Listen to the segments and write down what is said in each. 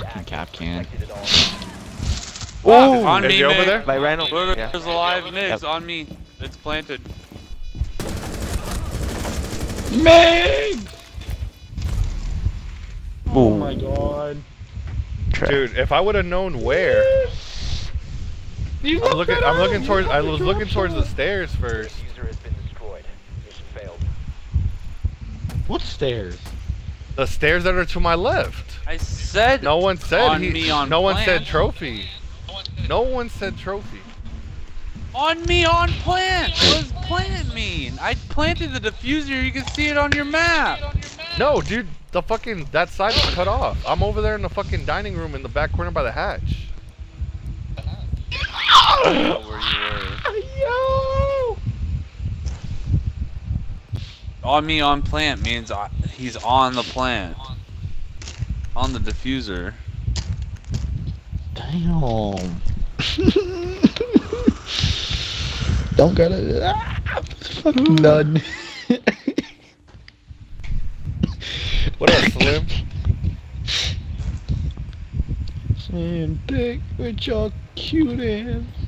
Fucking Kapkan. Wow, on is me, over there? By Rhino. Look, Yeah. there's a live Migs Yep. on me. It's planted. Meg! Oh my god. Dude, if I would have known where. You I'm looking. I'm looking You towards. I was looking drop towards the stairs first. User has been destroyed. Mission failed. What stairs? The stairs that are to my left. I said No one said On he. me on no one said trophy. No one said trophy. on me on plant. What does plant mean? I planted the defuser. You can see it on your map. No, dude. The fucking that side is cut off. I'm over there in the fucking dining room in the back corner by the hatch. I don't know where you were. Yo! On me on plant means he's on the plant. On the defuser. Damn. Don't gotta. Ah, fucking none. What up, Slim? Saying dick with your cute ass.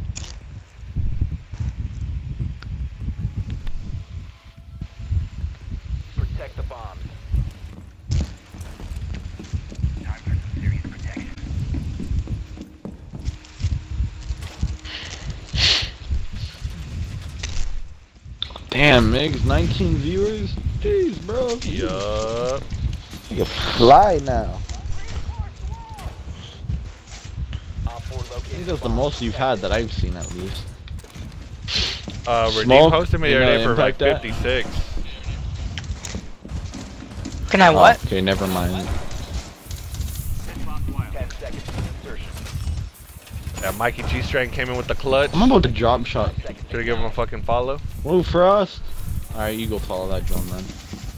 Damn, Migs, 19 viewers? Jeez, bro. Yup. You can fly now. Op 4 I think that's the most you've had that I've seen at least. Uh, Redeem Smoke, posted me the you other day for like impact that? 56. Can I what? Oh, okay, never mind. Yeah, Mikey G Strang came in with the clutch. I'm about to drop shot. Should I give him a fucking follow? Move Frost. Alright, you go follow that drum then.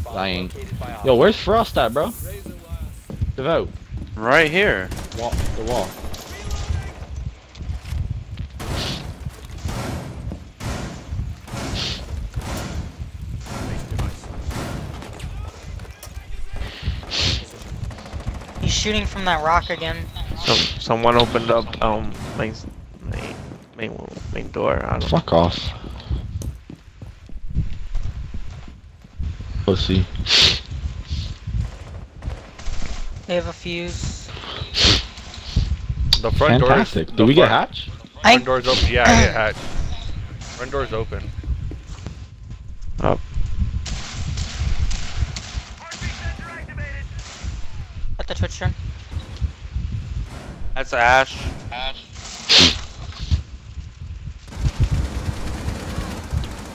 Bomb I ain't. located by Op Yo, where's Frost at, bro? Devout. Right here. Wall, the wall. He's shooting from that rock again. Some someone opened up um main main main, main door. I don't know. Fuck off. Pussy. They have a fuse. The front door. Fantastic. doors. Do the we get front- hatch? I Front door's open. Yeah, I get hatch. Front door's open. Up. at the Twitch turn. That's Ash.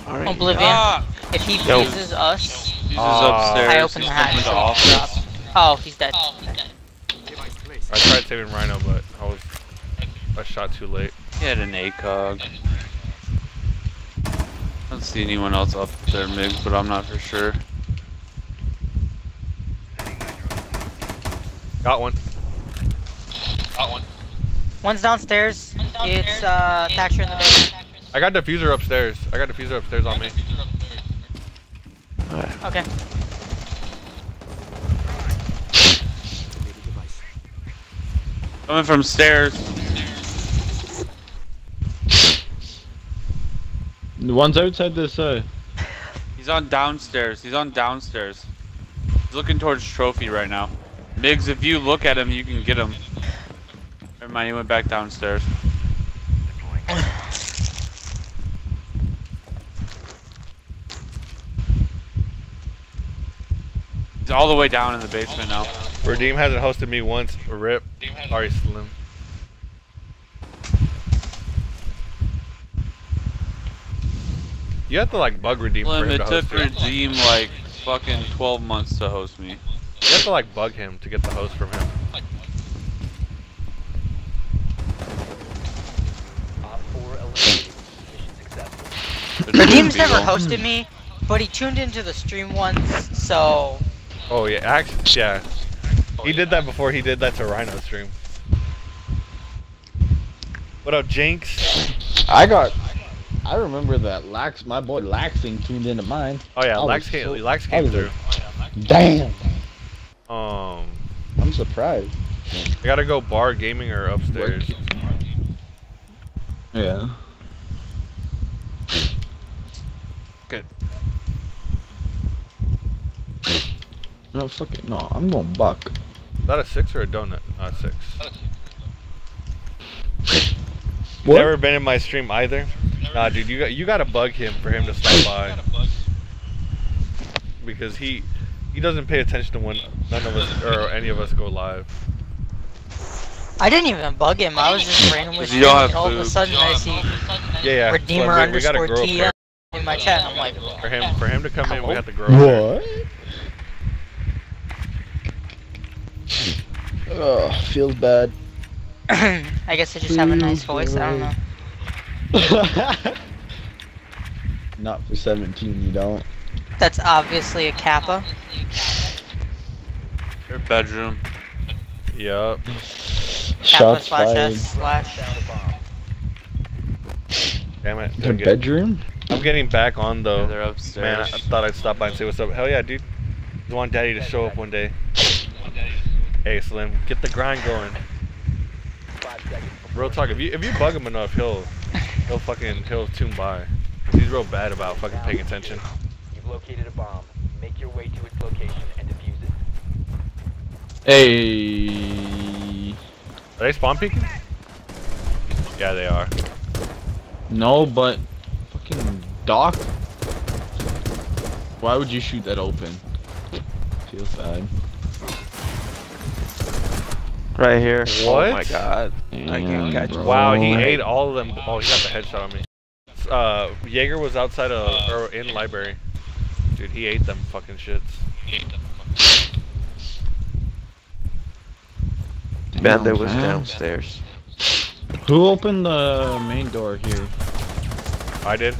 Alright. Oblivion. Ah! If he Yo. fuses us, He's Ah. upstairs. I open He's the hatch. to so office. drop. Oh, he's dead. I tried saving Rhino, but I was I shot too late. He had an ACOG. I don't see anyone else up there, Migs, but I'm not for sure. Got one. One's downstairs. It's uh Thatcher in the base. I got defuser upstairs. I got defuser upstairs on me. Alright. Okay. Coming from stairs. The one's outside this, side. He's on downstairs. He's on downstairs. He's looking towards trophy right now. Migs, if you look at him, you can get him. Never mind, he went back downstairs. He's all the way down in the basement now. Redeem hasn't hosted me once. Rip. Sorry, Slim. You have to like bug Redeem for him it to took host you. Redeem like fucking 12 months to host me. You have to like bug him to get the host from him. Successful. It Redeem's shouldn't be never hosted me, but he tuned into the stream once, so Oh yeah, actually, yeah. He did that before he did that to Rhino stream. What up, Jinx? I got. I remember that Lax, my boy Laxing tuned into mine. Oh yeah, I was came, so- Lex I came was through. Damn. Um, I'm surprised. I gotta go bar gaming or upstairs. Yeah. Good. No, fuck it. No, I'm going to buck. Is that a six or a donut? Uh, six. What? Never been in my stream either. Nah, dude, you got you gotta bug him for him to stop by. Because he he doesn't pay attention to when none of us or any of us go live. I didn't even bug him. I was just randomly 'Cause you don't have and all of a sudden I see Yeah, yeah. Redeemer but we, we gotta underscore grow T for, in my uh, chat. I'm like, for him for him to come in. We have to grow. What? Ugh, feels bad. I guess I just have a nice voice. I don't know. Not for 17, you don't. That's obviously a kappa. Your bedroom. Yup. Kappa Shots slash fired. S slash. A bomb. Damn it. The I'm bedroom? I'm getting back on Yeah, though. they're upstairs. Man, upstairs. I thought I'd stop by and say what's up. Hell yeah, dude. I want daddy to show up one day. Hey Slim, get the grind going. Five seconds. before Real talk, if you if you bug him enough, he'll he'll fucking he'll tune by. He's real bad about fucking paying attention. You've located a bomb. Make your way to its location and defuse it. Hey. Are they spawn peeking? Yeah, they are. No, but fucking Doc. Why would you shoot that open? Feels bad. Right here. What? Oh my god. I can't Damn, catch bro. Wow, he ate all of them. Oh, he got the headshot on me. Uh, Jaeger was outside of or in library. Dude, he ate them fucking shits. Bandit man. There was downstairs. Who opened the main door here? I did.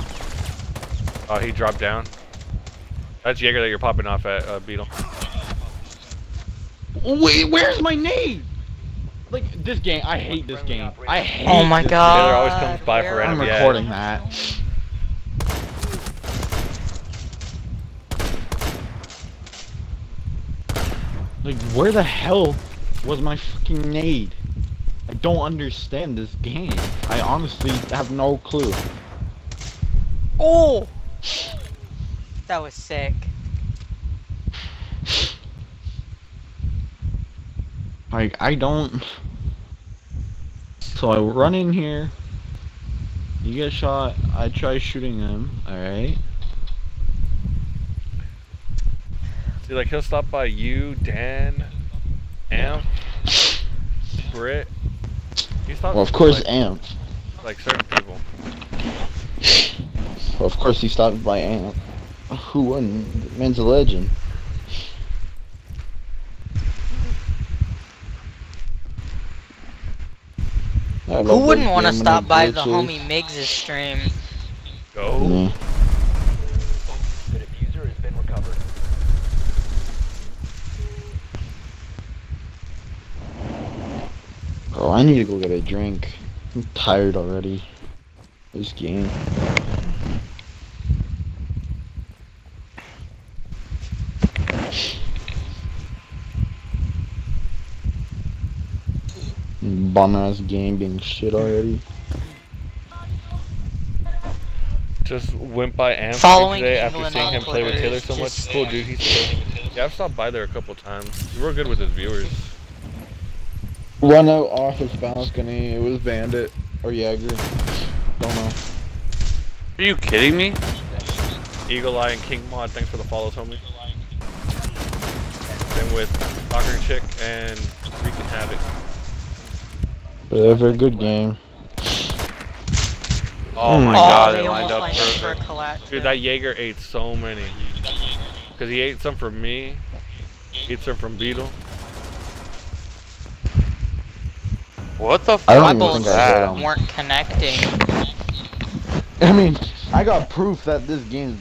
Oh, he dropped down. That's Jaeger that you're popping off at, uh, Beetle. Wait, where's my nade? Like this game, I hate this game. I hate. Oh my god. Taylor always comes by for where game. I'm random- yeah. recording that. Like, where the hell was my fucking nade? I don't understand this game. I honestly have no clue. Oh! That was sick. Like, I don't. So I run in here. You get shot. I try shooting him. Alright. See, like he'll stop by you, Dan, Amp, Brit. He stops Well, of course, like, Amp. like certain people. Well, of course, he stopped by Amp. Who wouldn't? The man's a legend. Who wouldn't want to stop by the homie Miggs' stream? Go. Yeah. The defuser has been recovered. Oh, I need to go get a drink. I'm tired already. This game. Bum ass game being shit already. Just went by Amp Following today after seeing him play with Taylor so much. just- Cool dude. He's so, yeah, I've stopped by there a couple times. He's real good with his viewers. Run out off his balcony. It was Bandit or Jaeger. Don't know. Are you kidding me? Eagle Eye and King Mod, thanks for the follows, homie. Same with Soccer Chick and Wreaking Havoc. But they're a very good game. Oh my Hmm. god, they they lined up lined up for a perfect. collab. Dude, that Jaeger ate so many. Cause he ate some from me, ate some from Beetle. What the I fuck don't My even was think balls I hit that? him. weren't connecting. I mean, I got proof that this game's